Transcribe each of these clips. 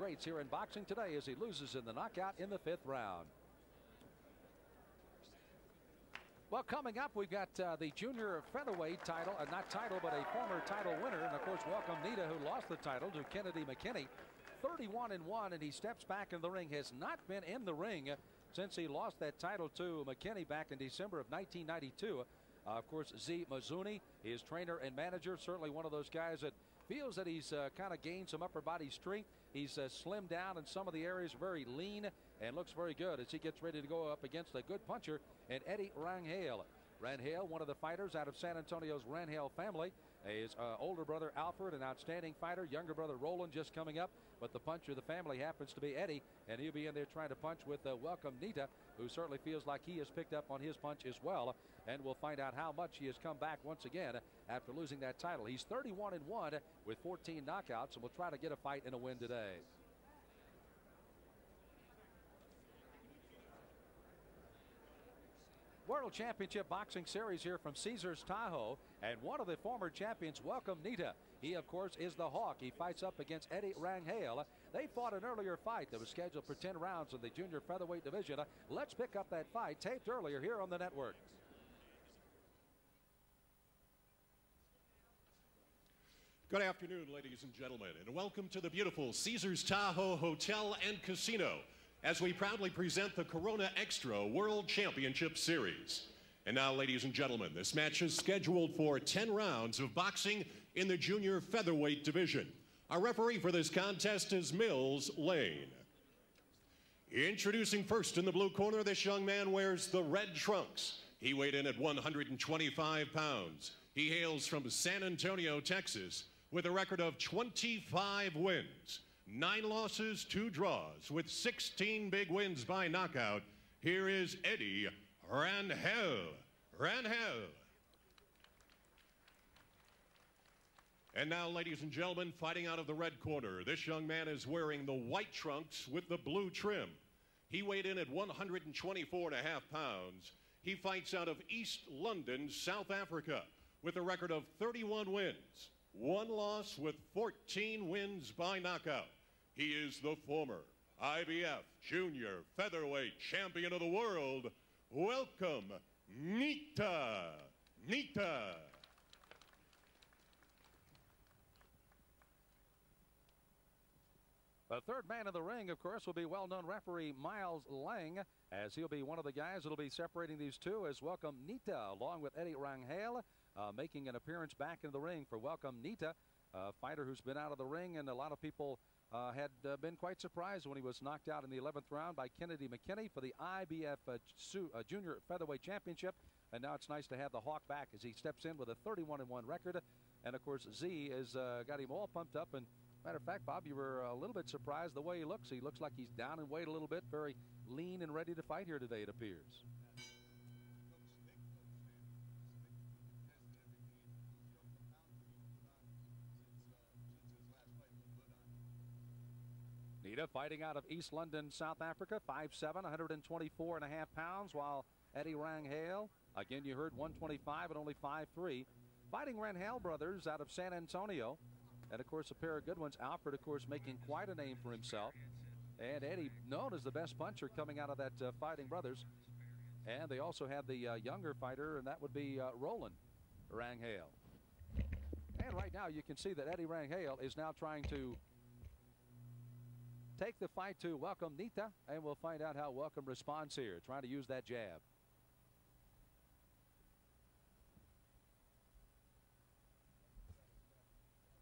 greats here in boxing today as he loses in the knockout in the fifth round. Well, coming up, we've got uh, the junior featherweight title, uh, not title, but a former title winner. And of course, welcome Ncita, who lost the title to Kennedy McKinney. 31 and 1, and he steps back in the ring. Has not been in the ring since he lost that title to McKinney back in December of 1992. Uh, of course, Z Mazuni, his trainer and manager, certainly one of those guys that feels that he's uh, kind of gained some upper body strength. He's uh, slimmed down in some of the areas, very lean, and looks very good as he gets ready to go up against a good puncher and Eddie Rangel. Rangel, one of the fighters out of San Antonio's Rangel family. His uh, older brother Alfred, an outstanding fighter. Younger brother Roland just coming up. But the puncher of the family happens to be Eddie, and he'll be in there trying to punch with uh, Welcome Ncita, who certainly feels like he has picked up on his punch as well. And we'll find out how much he has come back once again after losing that title. He's 31 and 1 with 14 knockouts, and we'll try to get a fight and a win today. World Championship Boxing Series here from Caesars Tahoe. And one of the former champions, Welcome Ncita. He, of course, is the Hawk. He fights up against Eddie Rangel. They fought an earlier fight that was scheduled for 10 rounds in the junior featherweight division. Let's pick up that fight taped earlier here on the network. Good afternoon, ladies and gentlemen, and welcome to the beautiful Caesars Tahoe Hotel and Casino as we proudly present the Corona Extra World Championship Series. And now, ladies and gentlemen, this match is scheduled for 10 rounds of boxing in the junior featherweight division. Our referee for this contest is Mills Lane. Introducing first in the blue corner, this young man wears the red trunks. He weighed in at 125 pounds. He hails from San Antonio, Texas, with a record of 25 wins. Nine losses, two draws, with 16 big wins by knockout. Here is Eddie Rangel. Rangel. And now, ladies and gentlemen, fighting out of the red corner, this young man is wearing the white trunks with the blue trim. He weighed in at 124 and a half pounds. He fights out of East London, South Africa, with a record of 31 wins, one loss with 14 wins by knockout. He is the former IBF Junior Featherweight Champion of the World. Welcome, Ncita. Ncita. The third man in the ring, of course, will be well-known referee Mills Lane, as he'll be one of the guys that'll be separating these two as Welcome Ncita, along with Eddie Rangel, uh, making an appearance back in the ring for Welcome Ncita, a fighter who's been out of the ring, and a lot of people uh, had uh, been quite surprised when he was knocked out in the 11th round by Kennedy McKinney for the IBF uh, uh, Junior Featherweight Championship. And now it's nice to have the Hawk back as he steps in with a 31 1 record. And of course, Z has uh, got him all pumped up. And matter of fact, Bob, you were a little bit surprised the way he looks. He looks like he's down in weight a little bit, very lean and ready to fight here today, it appears. Ncita fighting out of East London, South Africa, 5'7", 124 and a half pounds, while Eddie Rangel, again you heard 125 and only 5'3". Fighting Rangel brothers out of San Antonio. And of course a pair of good ones. Alfred, of course, making quite a name for himself. And Eddie, known as the best puncher coming out of that uh, Fighting Brothers. And they also have the uh, younger fighter, and that would be uh, Roland Rangel. And right now you can see that Eddie Rangel is now trying to take the fight to Welcome Ncita, and we'll find out how Welcome responds here, trying to use that jab.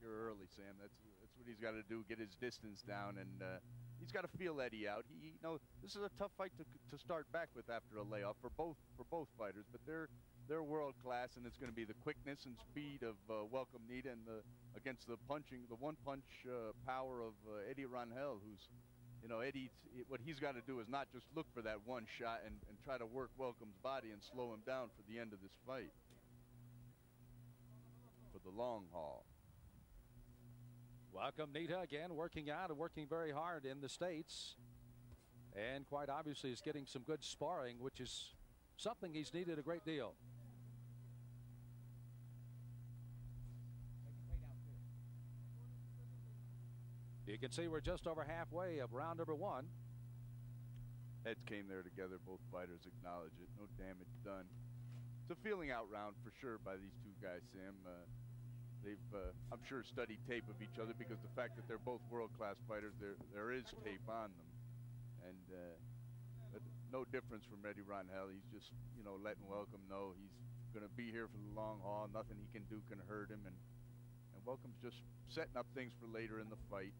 You're early, Sam. That's that's what he's got to do, get his distance down, and uh, he's got to feel Eddie out. He, you know, this is a tough fight to, to start back with after a layoff for both for both fighters, but they're they're world class, and it's going to be the quickness and speed of uh, Welcome Ncita and the against the punching, the one punch uh, power of uh, Eddie Rangel, who's, you know, Eddie. What he's got to do is not just look for that one shot and, and try to work Welcome's body and slow him down for the end of this fight, for the long haul. Welcome Ncita again, working out and working very hard in the States. And quite obviously is getting some good sparring, which is something he's needed a great deal. You can see we're just over halfway of round number one. Heads came there together. Both fighters acknowledge it. No damage done. It's a feeling out round for sure by these two guys, Sam. Uh, they've, uh, I'm sure, studied tape of each other because the fact that they're both world-class fighters, there there is tape on them, and uh, no difference from Eddie Rangel. He's just, you know, letting Welcome know he's going to be here for the long haul. Nothing he can do can hurt him, and and Welcome's just setting up things for later in the fight.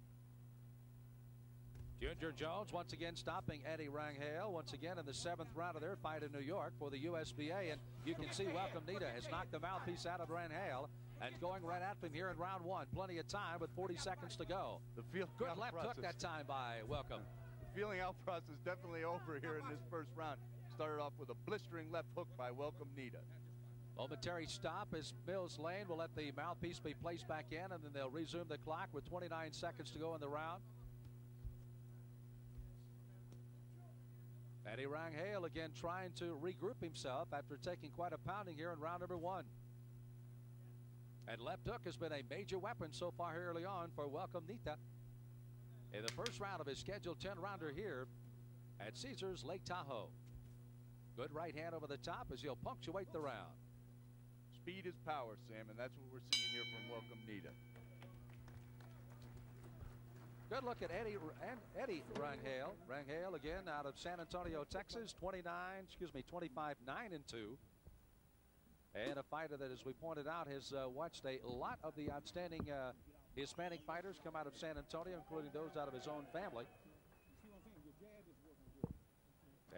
Junior Jones once again stopping Eddie Rangel once again in the seventh round of their fight in New York for the USBA. And you can see Welcome Ncita has knocked the mouthpiece out of Rangel and going right at him here in round one. Plenty of time with 40 seconds to go. The feel Good left process. hook that time by Welcome. The feeling out process is definitely over here in this first round. Started off with a blistering left hook by Welcome Ncita. Momentary stop as Mills Lane will let the mouthpiece be placed back in and then they'll resume the clock with 29 seconds to go in the round. Eddie Rangel again trying to regroup himself after taking quite a pounding here in round number one. And left hook has been a major weapon so far early on for Welcome Ncita. In the first round of his scheduled 10 rounder here at Caesars Lake Tahoe. Good right hand over the top as he'll punctuate the round. Speed is power, Sam, and that's what we're seeing here from Welcome Ncita. Good look at Eddie and Eddie Rangel. Rangel again out of San Antonio, Texas, 29, excuse me, 25, 9 and 2. And a fighter that, as we pointed out, has uh, watched a lot of the outstanding uh, Hispanic fighters come out of San Antonio, including those out of his own family.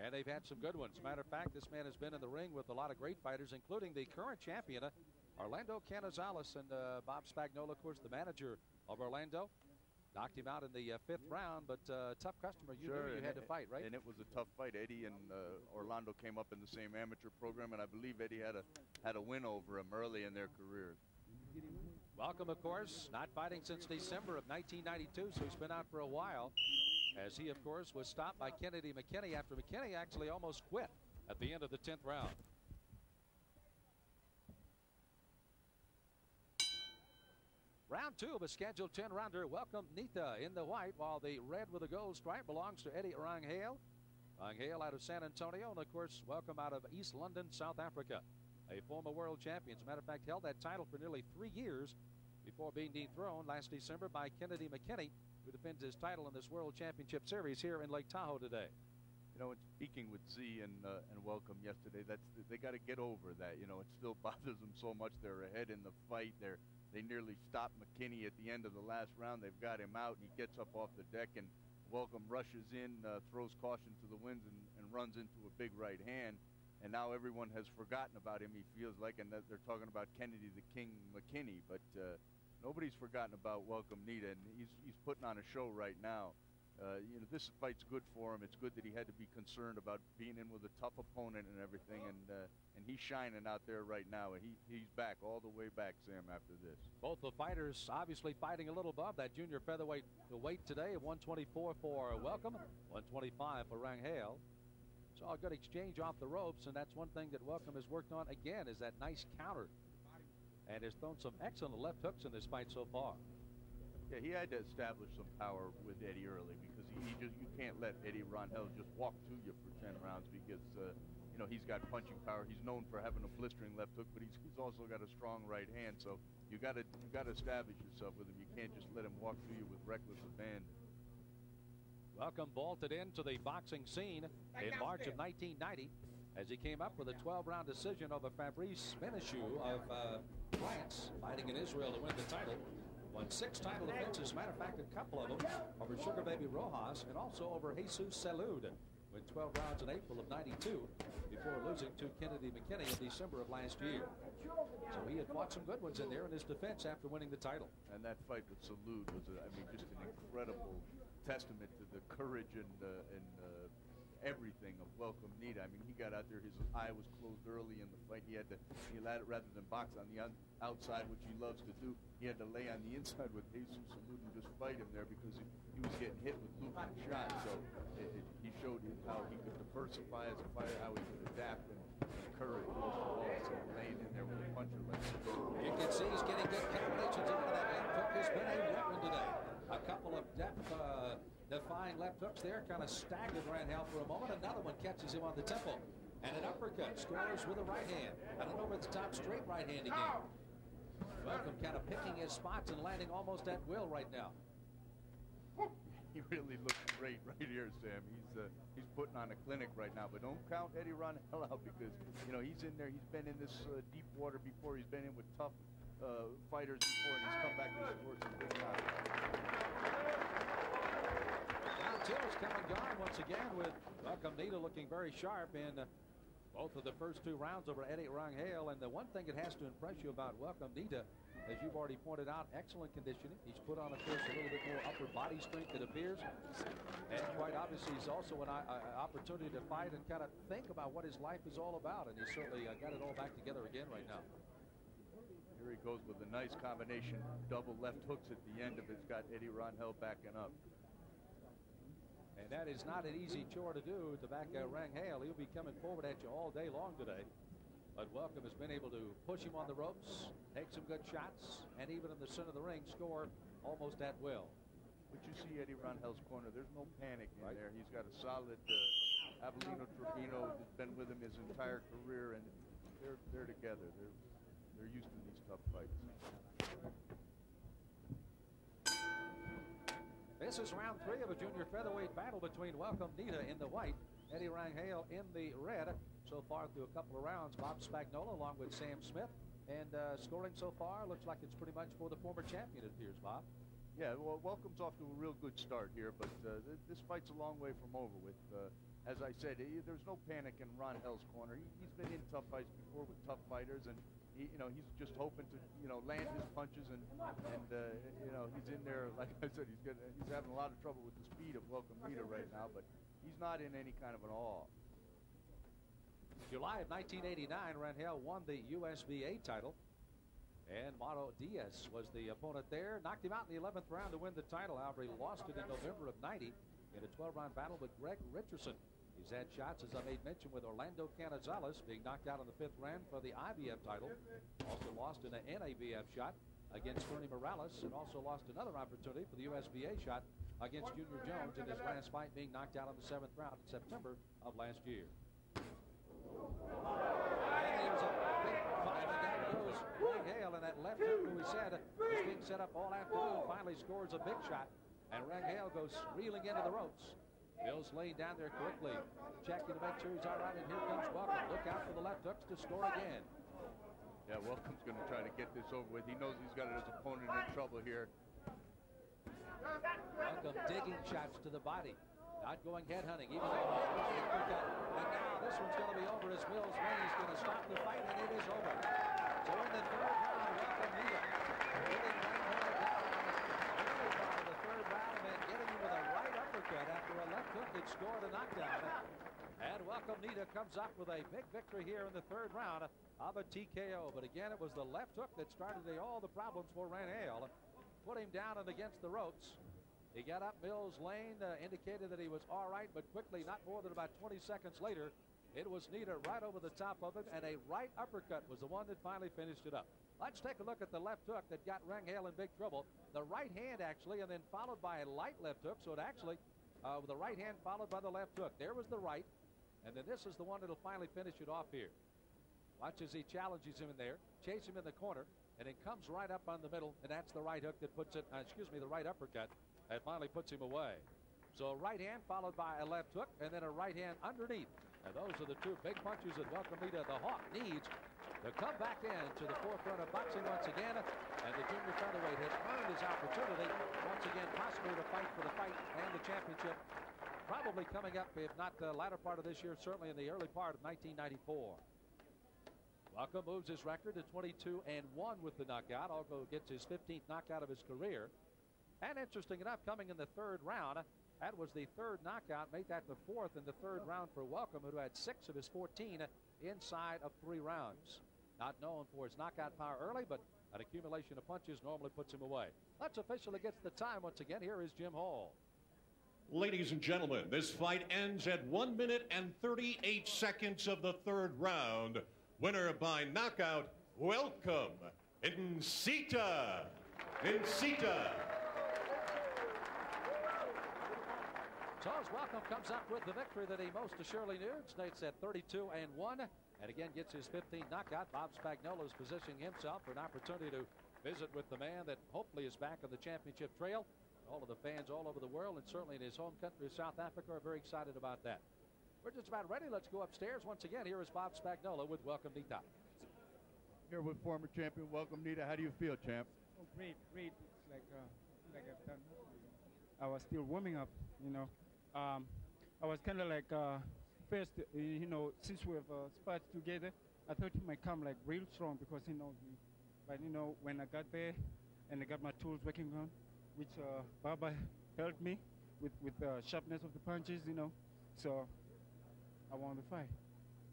And they've had some good ones. Matter of fact, this man has been in the ring with a lot of great fighters, including the current champion, uh, Orlando Canizales, and uh, Bob Spagnola, of course, the manager of Orlando. Knocked him out in the uh, fifth round, but uh, tough customer. You sure, knew you had to fight, right? And it was a tough fight. Eddie and uh, Orlando came up in the same amateur program, and I believe Eddie had a had a win over him early in their careers. Welcome, of course, not fighting since December of 1992, so he's been out for a while. As he, of course, was stopped by Kennedy McKinney after McKinney actually almost quit at the end of the 10th round. Round two of a scheduled 10 rounder. Welcome Ncita in the white, while the red with a gold stripe belongs to Eddie Rangel. Rangel out of San Antonio, and of course, welcome out of East London, South Africa. A former world champion. As a matter of fact, held that title for nearly three years before being dethroned last December by Kennedy McKinney, who defends his title in this World Championship Series here in Lake Tahoe today. You know, in speaking with Z and uh, and Welcome yesterday, that's they got to get over that. You know, it still bothers them so much. They're ahead in the fight. They're they nearly stopped McKinney at the end of the last round. They've got him out, and he gets up off the deck, and Welcome rushes in, uh, throws caution to the winds, and, and runs into a big right hand. And now everyone has forgotten about him. He feels like, and they're talking about Kennedy the King McKinney, but uh, nobody's forgotten about Welcome Ncita, and he's he's putting on a show right now. Uh, you know, this fight's good for him. It's good that he had to be concerned about being in with a tough opponent and everything, and uh, and he's shining out there right now. He he's back all the way back, Sam. After this, both the fighters obviously fighting a little above that junior featherweight weight today 124 for Welcome, 125 for Rangel. Saw a good exchange off the ropes, and that's one thing that Welcome has worked on again is that nice counter, and has thrown some excellent left hooks in this fight so far. Yeah, he had to establish some power with Eddie early because he, he just you can't let Eddie Rangel just walk to you for 10 rounds because uh, you know he's got punching power. He's known for having a blistering left hook, but he's, he's also got a strong right hand. So you got to you got to establish yourself with him. You can't just let him walk through you with reckless abandon. Welcome vaulted into the boxing scene in March of 1990 as he came up with a 12-round decision over Fabrice Benichou of uh, France, fighting in Israel to win the title. Won six title defenses. Matter of fact, a couple of them over Sugar Baby Rojas and also over Jesus Salud. with 12 rounds in April of 92 before losing to Kennedy McKinney in December of last year. So he had fought some good ones in there in his defense after winning the title. And that fight with Salud was, a, I mean, just an incredible testament to the courage and, uh, and uh, everything of Welcome Ncita. I mean, he got out there, his eye was closed early in the fight. He had to, he had, rather than box on the outside, which he loves to do, he had to lay on the inside with Jesus and just fight him there because he, he was getting hit with looping shots. So it, it, he showed him how he could diversify as a fighter, how he could adapt and, and courage most of all. So laying in there with a puncher like You can see he's getting good combinations into that left hook has been a weapon today. A couple of depth, uh, defying left hooks there. Kind of staggered Rangel for a moment. Another one catches him on the temple. And an uppercut scores with a right hand. I don't know if it's top straight right hand again. Welcome kind of picking his spots and landing almost at will right now. He really looks great right here, Sam. He's uh, he's putting on a clinic right now. But don't count Eddie Rangel out because you know he's in there. He's been in this uh, deep water before. He's been in with tough uh, fighters before, and he's come back to score some big times. Till's come and gone once again with Welcome Ncita looking very sharp in uh, both of the first two rounds over Eddie Rangel. And the one thing that has to impress you about Welcome Ncita as you've already pointed out, excellent conditioning. He's put on, of course, a little bit more upper body strength, it appears. And quite obviously, he's also an uh, opportunity to fight and kind of think about what his life is all about. And he's certainly uh, got it all back together again right now. Here he goes with a nice combination, double left hooks at the end of it. It's got Eddie Rangel backing up. And that is not an easy chore to do to back uh, Rangel. He'll be coming forward at you all day long today. But Welcome has been able to push him on the ropes, take some good shots, and even in the center of the ring, score almost at will. But you see Eddie Rangel's corner, there's no panic in right. there. He's got a solid uh, Avelino Trevino that's been with him his entire career, and they're they're together. They're they're used to these tough fights. This is round three of a junior featherweight battle between Welcome Ncita in the white, Eddie Rangel in the red so far through a couple of rounds. Bob Spagnola along with Sam Smith. And uh, scoring so far looks like it's pretty much for the former champion, it appears, Bob. Yeah, well, Welcome's off to a real good start here, but uh, th this fight's a long way from over with. Uh, as I said, he, there's no panic in Rangel's corner. He, has been in tough fights before with tough fighters, and he, you know, he's just hoping to, you know, land his punches, and and uh, you know, he's in there. Like I said, he's he's having a lot of trouble with the speed of Welcome Ncita right now, but he's not in any kind of an awe. July of 1989, Rangel won the USBA title. And Mauro Diaz was the opponent there. Knocked him out in the 11th round to win the title. However, he lost it in November of 90 in a 12-round battle with Greg Richardson. He's had shots, as I made mention, with Orlando Canizales being knocked out in the fifth round for the IBF title. Also lost in an NABF shot against Bernie Morales and also lost another opportunity for the USBA shot against Junior Jones in his last fight being knocked out in the seventh round in September of last year. Rangel and that left who we said was being set up all afternoon, finally scores a big shot. And Rangel goes reeling into the ropes. Mills Lane down there quickly, checking to make sure he's all right. And here comes Welcome. Look out for the left hooks to score again. Yeah, Welcome's going to try to get this over with. He knows he's got his opponent in trouble here. Welcome digging shots to the body. Not going head hunting, even though. And now this one's going to be over as Mills Laney's going to stop the fight, and it is over. So in the third round, welcome Ncita. Getting Rangel down in the third round and getting him with a right uppercut after a left hook that knockdown. And welcome Ncita comes up with a big victory here in the third round of a TKO. But again, it was the left hook that started all the problems for Rangel. Put him down and against the ropes. He got up Mills Lane, uh, indicated that he was all right, but quickly, not more than about 20 seconds later, it was Ncita right over the top of him, and a right uppercut was the one that finally finished it up. Let's take a look at the left hook that got Rangel in big trouble. The right hand, actually, and then followed by a light left hook, so it actually, uh, the right hand followed by the left hook. There was the right, and then this is the one that'll finally finish it off here. Watch as he challenges him in there, chase him in the corner, and it comes right up on the middle, and that's the right hook that puts it, uh, excuse me, the right uppercut that finally puts him away. So a right hand followed by a left hook and then a right hand underneath. And those are the two big punches that Welcome. The Hawk needs to come back in to the forefront of boxing once again. And the junior featherweight has earned his opportunity once again possibly to fight for the fight and the championship. Probably coming up, if not the latter part of this year, certainly in the early part of 1994. Welcome moves his record to 22 and 1 with the knockout, although gets his 15th knockout of his career. And interesting enough, coming in the third round, that was the third knockout, made that the fourth in the third round for Welcome, who had six of his 14 inside of three rounds. Not known for his knockout power early, but an accumulation of punches normally puts him away. Let's officially get to the time once again. Here is Jim Hall. Ladies and gentlemen, this fight ends at 1 minute and 38 seconds of the third round. Winner by knockout, welcome, Ncita. Ncita. So as Welcome comes up with the victory that he most assuredly needs. Nate's at 32 and 1 and again gets his 15 knockout. Bob Spagnola is positioning himself for an opportunity to visit with the man that hopefully is back on the championship trail. All of the fans all over the world and certainly in his home country, South Africa, are very excited about that. We're just about ready. Let's go upstairs. Once again, here is Bob Spagnola with Welcome Ncita. Here with former champion Welcome Ncita. How do you feel, champ? Oh, great, great. It's like, uh, like I've done. I was still warming up, you know. Um, I was kind of like, uh, first, uh, you know, since we've uh, sparred together, I thought he might come like real strong because he knows me. But, you know, when I got there and I got my tools working on, which uh, Baba helped me with, with the sharpness of the punches, you know. So I won the fight.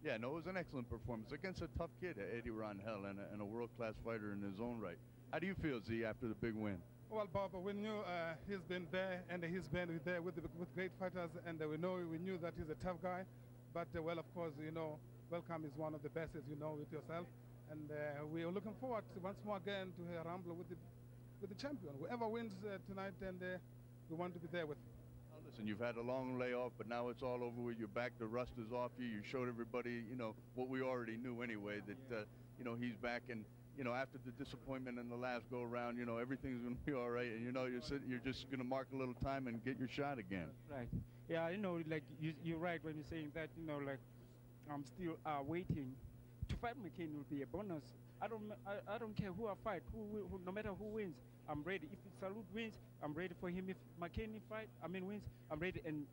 Yeah, no, it was an excellent performance against a tough kid, Eddie Rangel, and a, and a world-class fighter in his own right. How do you feel, Z, after the big win? Well, Bob, we knew uh, he's been there and he's been there with, the, with great fighters, and uh, we know we knew that he's a tough guy. But uh, well, of course, you know, Welcome is one of the best, as you know, with yourself, and uh, we are looking forward to once more again to a rumble with the with the champion. Whoever wins uh, tonight, and uh, we want to be there with. Now, listen, you've had a long layoff, but now it's all over with. You're back. The rust is off you. You showed everybody, you know, what we already knew anyway, that, you know, he's back. And, you know, after the disappointment in the last go around, you know, everything's going to be all right. And, you know, you're, sit, you're just going to mark a little time and get your shot again. Right. Yeah, you know, like you, you're right when you're saying that. You know, like I'm still uh, waiting to fight McCain will be a bonus. I don't, I, I don't care who I fight, who, who, no matter who wins, I'm ready. If Salud wins, I'm ready for him. If McKinney fight, I mean wins, I'm ready. And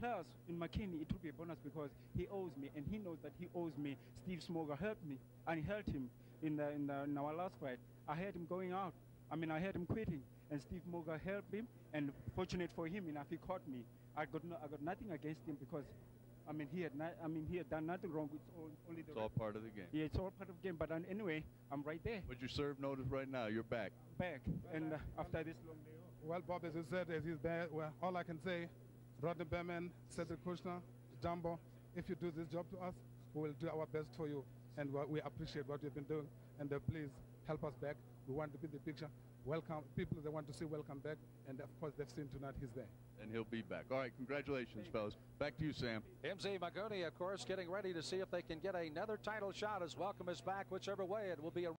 plus, in McKinney, it will be a bonus because he owes me, and he knows that he owes me. Steve Smoger helped me, and he helped him in, the, in, the, in our last fight. I heard him going out. I mean, I heard him quitting, and Steve Smoger helped him. And fortunate for him, enough he caught me. I got no, I got nothing against him because I mean, he had not, I mean, he had done nothing wrong. It's all, only the It's all part of the game. yeah, it's all part of the game. But uh, anyway, I'm right there, But you serve notice right now. You're back. back, and uh, after this long day off. Well, Bob, as you said, as he's there, well, all I can say, Rodney Berman, Cedric Kushner, Jumbo, if you do this job to us, we will do our best for you, and we- we appreciate what you've been doing. And uh, please help us back. We want to be the picture. Welcome people that want to see welcome back, and of course they've seen tonight he's there. And he'll be back. All right, congratulations, fellas. Back to you, Sam. MZ Magoni, of course, getting ready to see if they can get another title shot as Welcome is back, whichever way it will be a